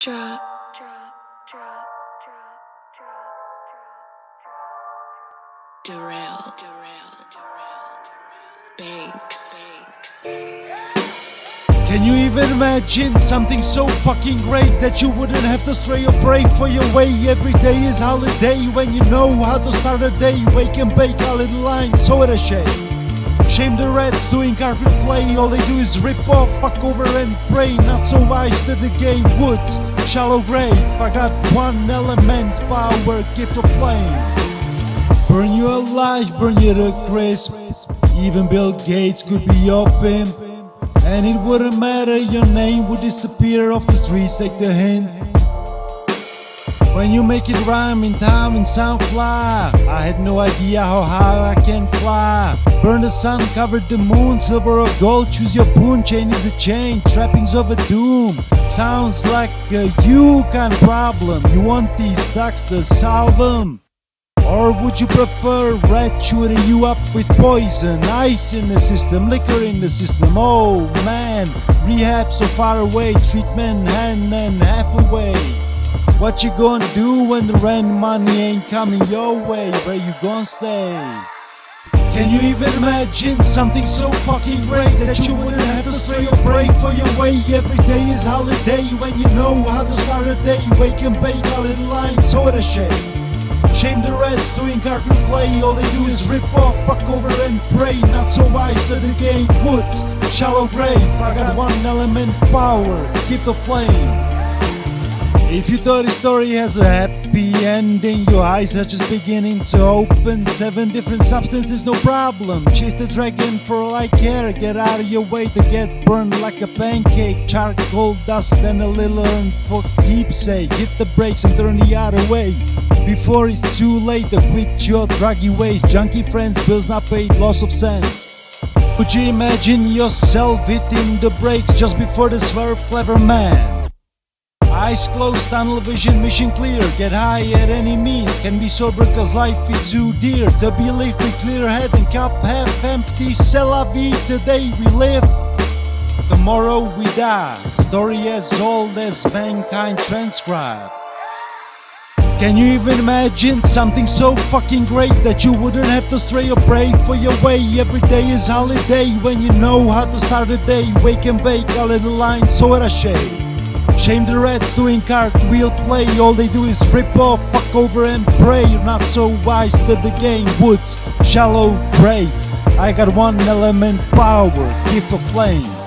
Drop, Darrell. Banks. Can you even imagine something so fucking great that you wouldn't have to stray or pray for your way? Every day is holiday when you know how to start a day. Wake and bake a little line, so it a shame. Shame the rats doing carpet play, all they do is rip off, fuck over and pray. Not so wise to the game, woods, shallow grave. I got one element, power, gift of flame. Burn you alive, burn you to crisp. Even Bill Gates could be your pimp. And it wouldn't matter, your name would disappear off the streets, take the hint. When you make it rhyme in time and sound fly I had no idea how high I can fly. Burn the sun, covered the moon, silver or gold Choose your boon, chain is a chain, trappings of a doom. Sounds like a you kind of problem. You want these stocks to solve them or would you prefer rat shooting you up with poison, ice in the system, liquor in the system? Oh man, rehab so far away, treatment hand and half away. What you gonna do when the rent money ain't coming your way? Where you gonna stay? Can you even imagine something so fucking great that you wouldn't have to stray or pray for your way? Every day is holiday when you know how to start a day. Wake and bake a little line, so it a shame. The rest doing carpet play, all they do is rip off, fuck over and pray. Not so wise that the game, woods, shallow grave. I got one element, power, keep the flame. If you thought the story has a happy ending, your eyes are just beginning to open. Seven different substances, no problem. Chase the dragon for all I care. Get out of your way to get burned like a pancake. Charcoal dust and a little urn for keepsake. Hit the brakes and turn the other way. Before it's too late to quit your druggy ways. Junkie friends, bills not paid, loss of sense. Could you imagine yourself hitting the brakes just before the swerve, clever man? Eyes closed, tunnel vision, mission clear. Get high at any means. Can be sober cause life is too dear. To be lived with clear head and cup half empty. C'est la vie, today we live. Tomorrow we die. Story as old as mankind transcribed. Can you even imagine something so fucking great that you wouldn't have to stray or pray for your way? Every day is holiday when you know how to start a day. Wake and bake a little line, so it a shame. Shame the rats doing cartwheel play, all they do is rip off, fuck over and pray. You're not so wise that the game, woods, shallow, grave. I got one element power, keep of flame.